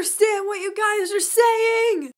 understand what you guys are saying.